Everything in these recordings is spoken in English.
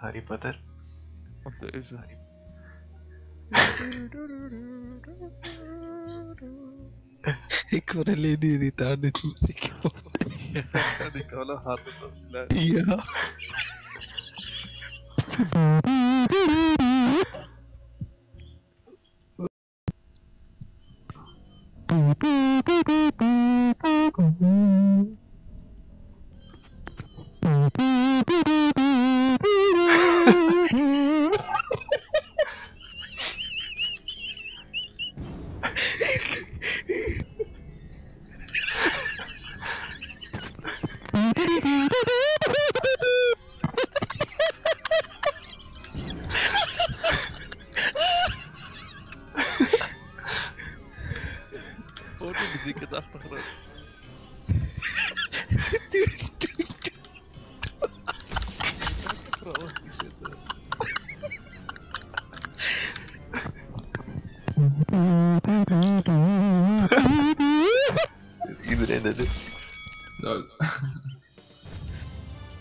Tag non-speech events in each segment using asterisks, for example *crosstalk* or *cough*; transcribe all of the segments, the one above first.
Harry Potter. What is Harry... *laughs* e con le di ritardo tutti che Nicola Harry Dio Boop, boop, boop, boop. Die Musik in de achtergrond. Trouwens, die shit. Iedereen dat doet. Zo.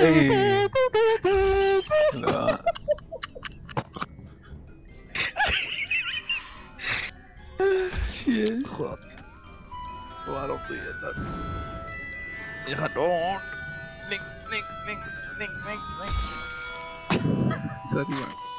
Hey. Ja. Shit. God. Waarom doe je dat? Je gaat door. Links, links, links, links, links, links. Sorry man.